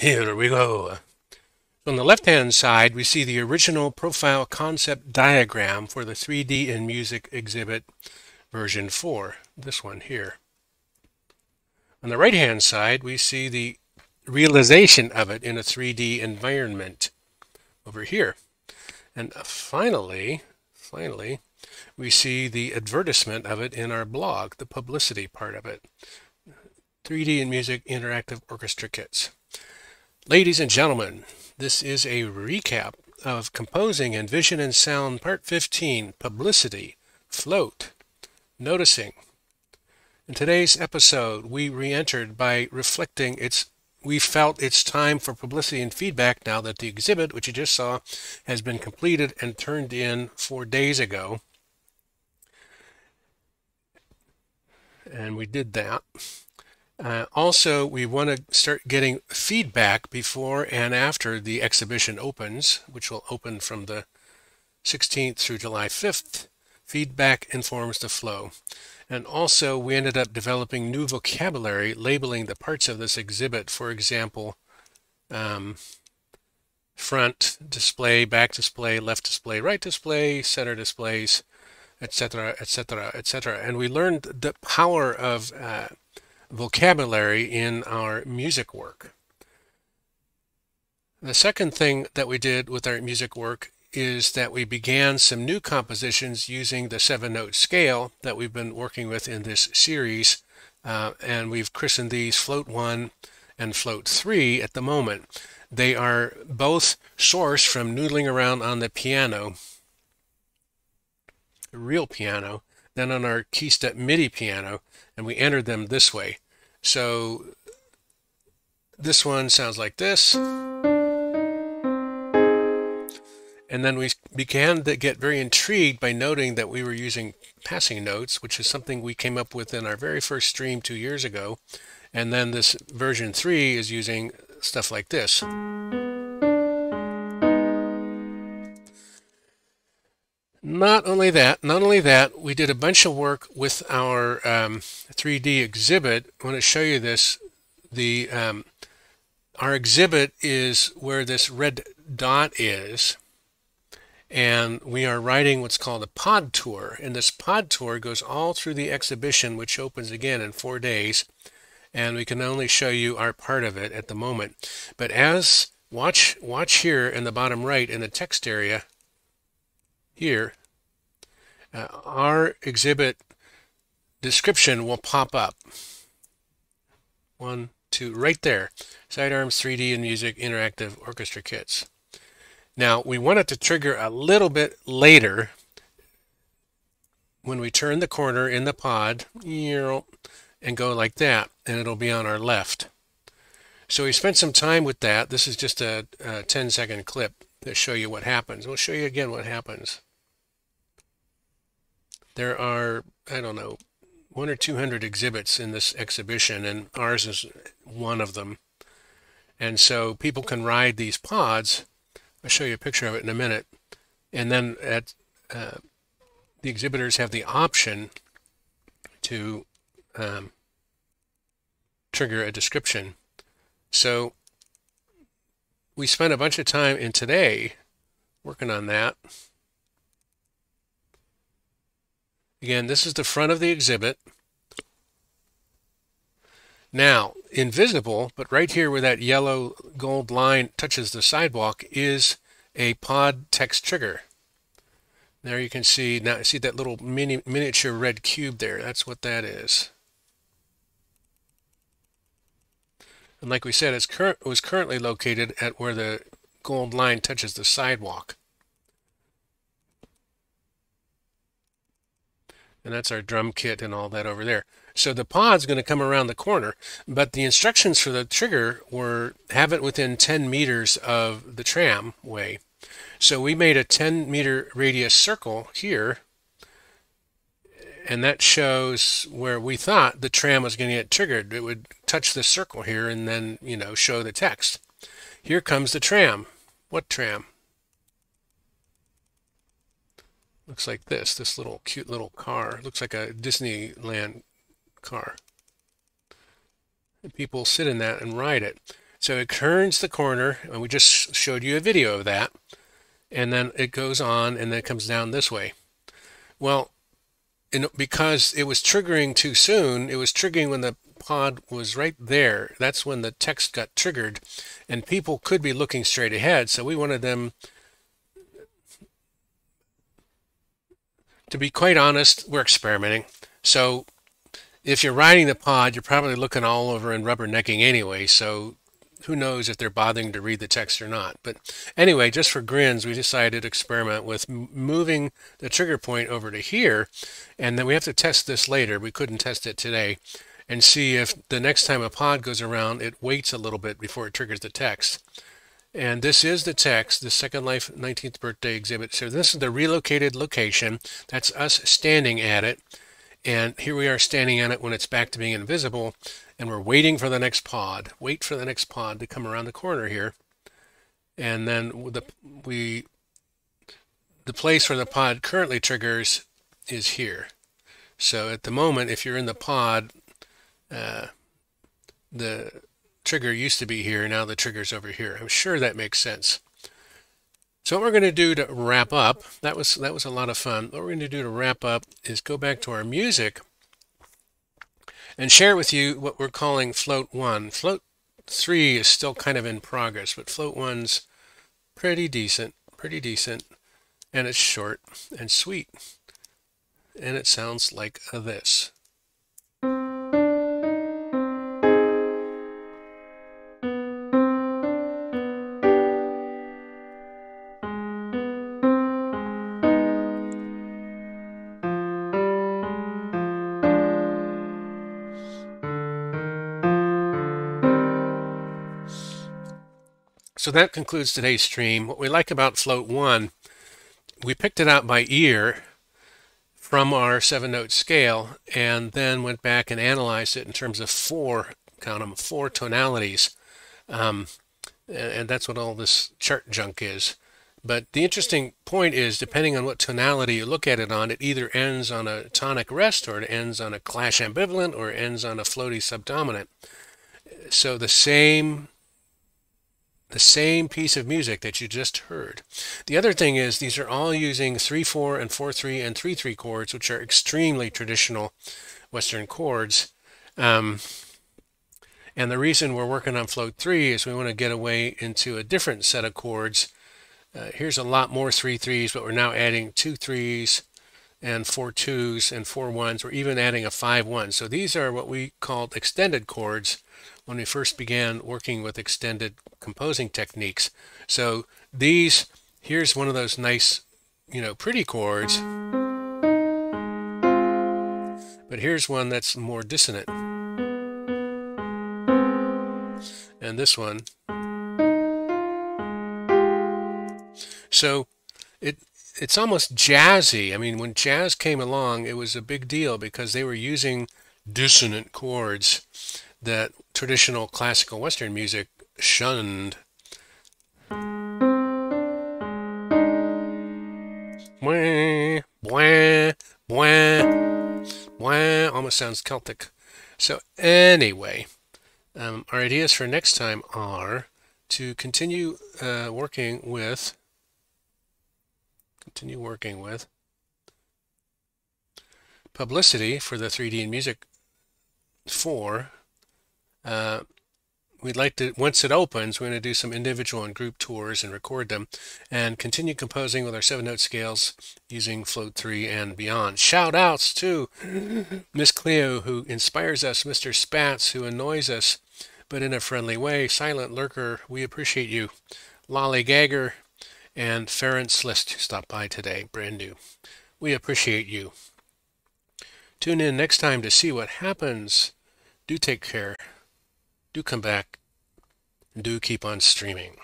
Here we go. On the left-hand side, we see the original profile concept diagram for the 3D in Music exhibit version 4, this one here. On the right-hand side, we see the realization of it in a 3D environment over here. And finally, finally, we see the advertisement of it in our blog, the publicity part of it. 3D in Music Interactive Orchestra Kits. Ladies and gentlemen, this is a recap of Composing in Vision and Sound Part 15, Publicity, Float, Noticing. In today's episode, we re-entered by reflecting its we felt it's time for publicity and feedback now that the exhibit, which you just saw, has been completed and turned in four days ago. And we did that. Uh, also, we want to start getting feedback before and after the exhibition opens, which will open from the 16th through July 5th. Feedback informs the flow. And also, we ended up developing new vocabulary labeling the parts of this exhibit. For example, um, front display, back display, left display, right display, center displays, etc., etc., etc. And we learned the power of uh, vocabulary in our music work. The second thing that we did with our music work is that we began some new compositions using the seven note scale that we've been working with in this series. Uh, and we've christened these Float 1 and Float 3 at the moment. They are both sourced from noodling around on the piano, real piano, then on our KeyStep MIDI piano, and we entered them this way. So this one sounds like this. And then we began to get very intrigued by noting that we were using passing notes, which is something we came up with in our very first stream two years ago. And then this version 3 is using stuff like this. Not only that, not only that, we did a bunch of work with our um, 3D exhibit. I want to show you this. The um, our exhibit is where this red dot is, and we are writing what's called a pod tour. And this pod tour goes all through the exhibition, which opens again in four days. And we can only show you our part of it at the moment. But as watch watch here in the bottom right in the text area here, uh, our exhibit description will pop up. One, two, right there. Sitearm's 3D in Music Interactive Orchestra Kits. Now, we want it to trigger a little bit later when we turn the corner in the pod and go like that, and it'll be on our left. So we spent some time with that. This is just a, a 10 second clip to show you what happens. We'll show you again what happens. There are, I don't know, one or two hundred exhibits in this exhibition, and ours is one of them. And so people can ride these pods. I'll show you a picture of it in a minute. And then at uh, the exhibitors have the option to um, trigger a description. So we spent a bunch of time in today working on that. Again, this is the front of the exhibit. Now, invisible, but right here where that yellow gold line touches the sidewalk is a pod text trigger. There you can see, now see that little mini, miniature red cube there. That's what that is. And like we said, it's cur it was currently located at where the gold line touches the sidewalk. And that's our drum kit and all that over there. So the pod's going to come around the corner, but the instructions for the trigger were have it within 10 meters of the tramway. So we made a 10 meter radius circle here, and that shows where we thought the tram was going to get triggered. It would touch the circle here and then, you know, show the text. Here comes the tram. What tram? Looks like this, this little cute little car. looks like a Disneyland car. And people sit in that and ride it. So it turns the corner, and we just showed you a video of that, and then it goes on, and then it comes down this way. Well, because it was triggering too soon, it was triggering when the pod was right there. That's when the text got triggered, and people could be looking straight ahead. So we wanted them to be quite honest. We're experimenting, so if you're riding the pod, you're probably looking all over and rubbernecking anyway. So who knows if they're bothering to read the text or not. But anyway, just for grins, we decided to experiment with moving the trigger point over to here. And then we have to test this later. We couldn't test it today. And see if the next time a pod goes around, it waits a little bit before it triggers the text. And this is the text, the Second Life 19th birthday exhibit. So this is the relocated location. That's us standing at it. And here we are standing at it when it's back to being invisible and we're waiting for the next pod. Wait for the next pod to come around the corner here. And then the we the place where the pod currently triggers is here. So at the moment, if you're in the pod, uh, the trigger used to be here. Now the trigger's over here. I'm sure that makes sense. So what we're going to do to wrap up, that was that was a lot of fun. What we're going to do to wrap up is go back to our music and share with you what we're calling float one. Float three is still kind of in progress, but float one's pretty decent, pretty decent, and it's short and sweet. And it sounds like this. So that concludes today's stream. What we like about Float 1, we picked it out by ear from our seven note scale and then went back and analyzed it in terms of four, count them, four tonalities. Um, and that's what all this chart junk is. But the interesting point is, depending on what tonality you look at it on, it either ends on a tonic rest, or it ends on a clash ambivalent, or it ends on a floaty subdominant. So the same the same piece of music that you just heard. The other thing is these are all using 3-4 and 4-3 and 3-3 chords, which are extremely traditional Western chords. Um, and the reason we're working on Float 3 is we want to get away into a different set of chords. Uh, here's a lot more 3-3s, but we're now adding two threes and four twos and four ones. We're even adding a five one. So these are what we called extended chords when we first began working with extended composing techniques. So these, here's one of those nice, you know, pretty chords. But here's one that's more dissonant. And this one. So it it's almost jazzy. I mean, when jazz came along, it was a big deal because they were using dissonant chords that traditional classical Western music shunned. Almost sounds Celtic. So anyway, um, our ideas for next time are to continue uh, working with continue working with publicity for the 3D in Music 4 uh, we'd like to, once it opens, we're going to do some individual and group tours and record them and continue composing with our seven note scales using Float 3 and beyond. Shout outs to Miss Cleo, who inspires us, Mr. Spats, who annoys us, but in a friendly way. Silent Lurker, we appreciate you. Lolly Gagger and Ferenc List, stopped by today, brand new. We appreciate you. Tune in next time to see what happens. Do take care do come back do keep on streaming.